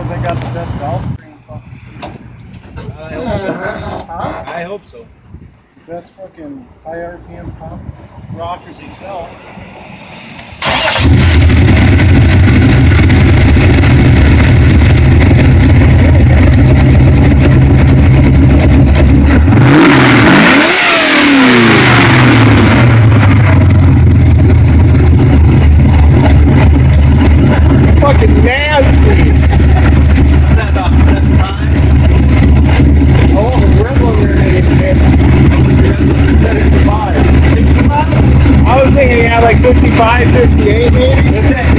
because they got the best train fucking I hope so. Huh? I hope so. Best fucking high RPM pump rockers they sell. at like 55, 58 maybe.